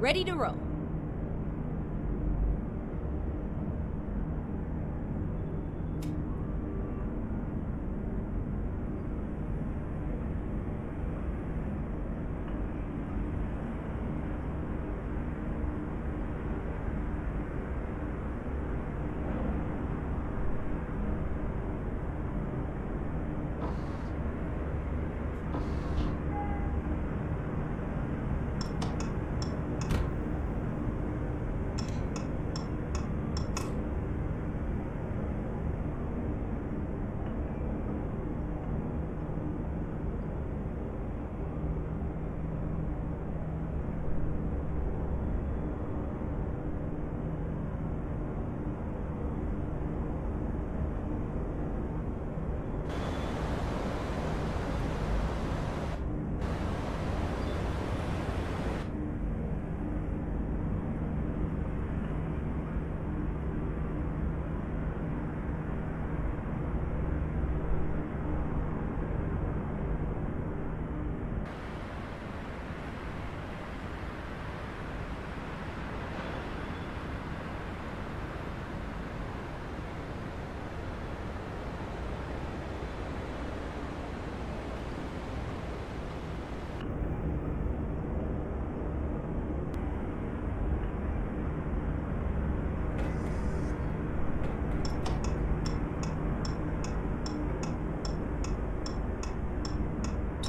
Ready to roll.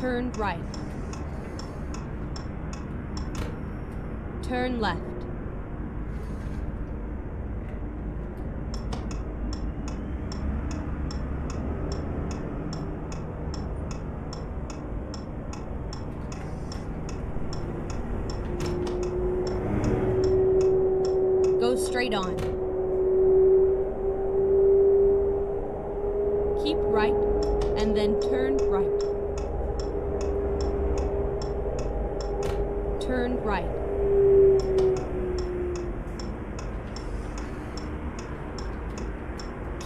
Turn right. Turn left. Go straight on. Keep right and then turn right. Turn right.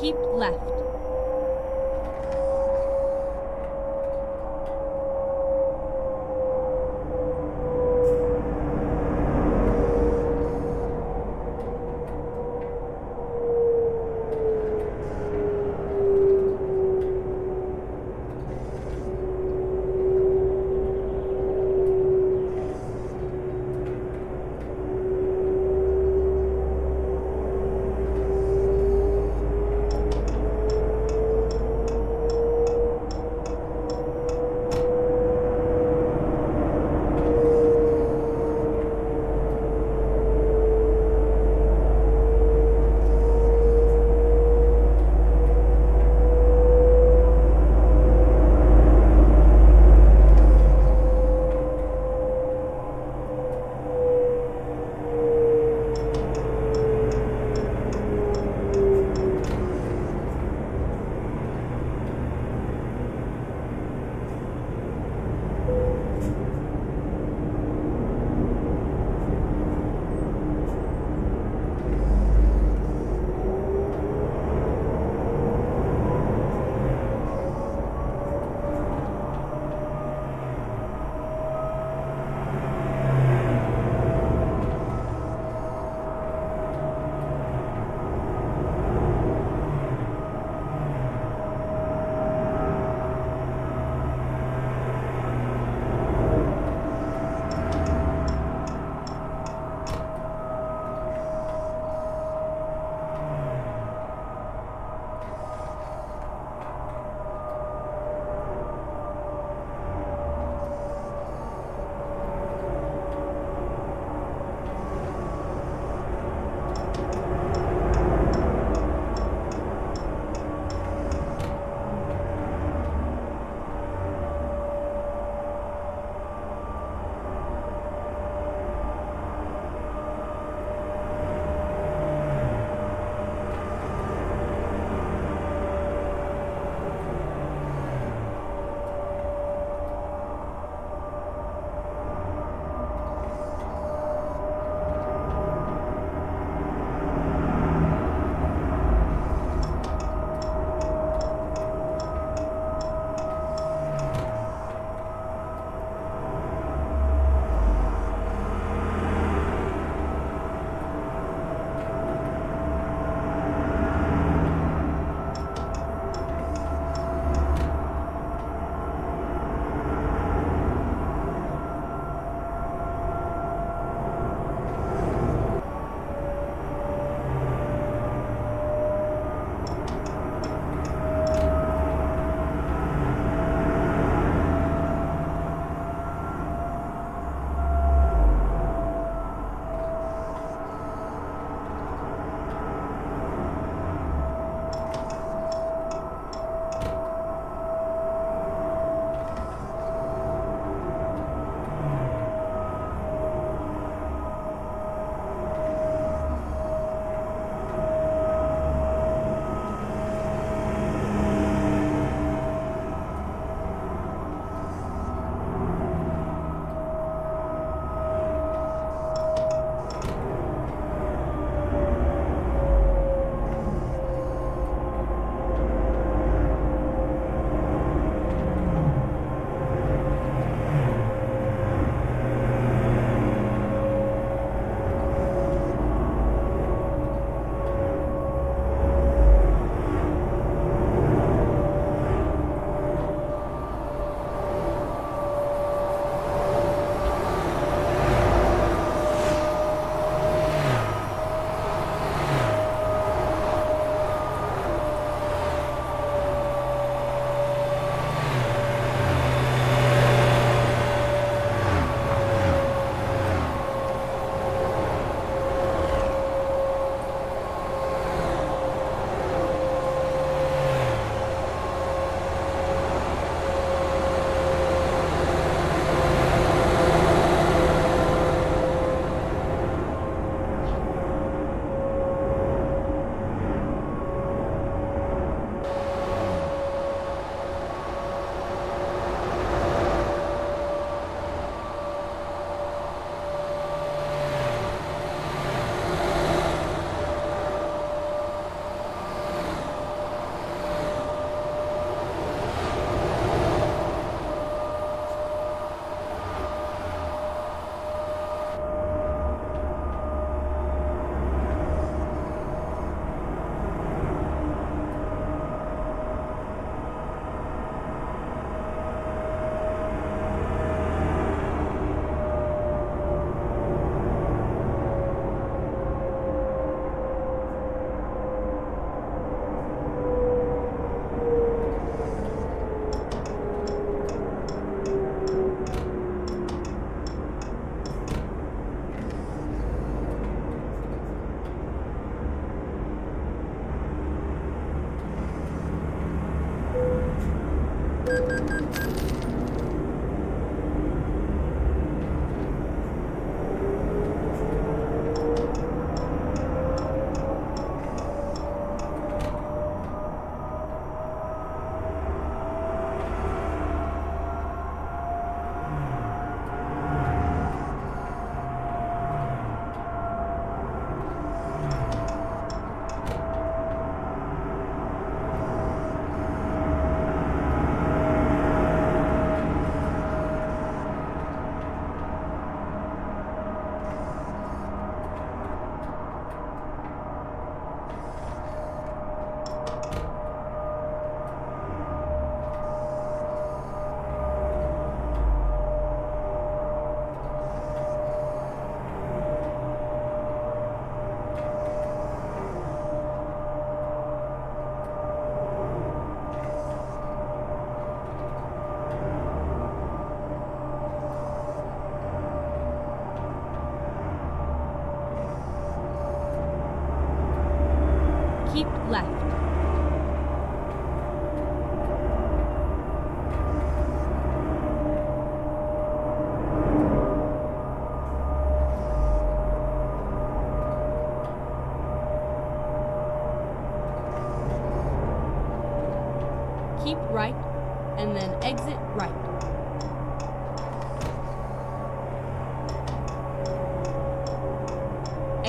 Keep left.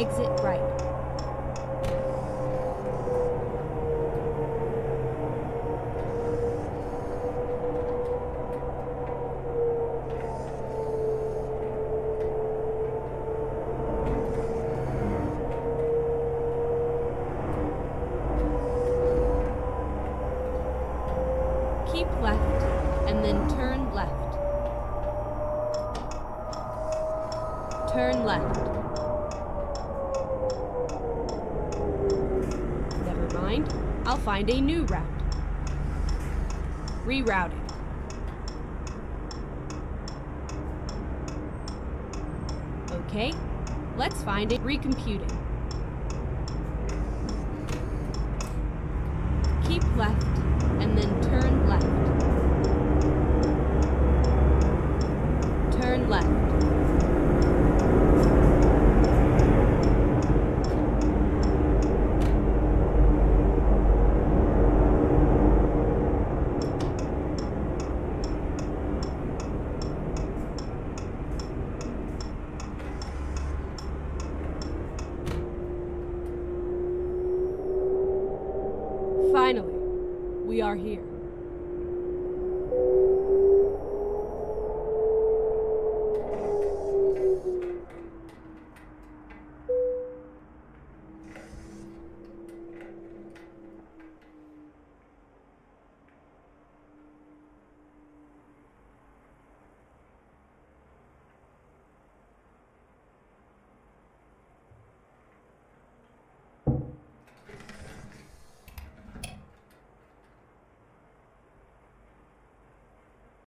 Exit right. Keep left and then turn left. Turn left. I'll find a new route. Rerouting. Okay, let's find it recomputing. Keep left and then turn left. Turn left. Are here.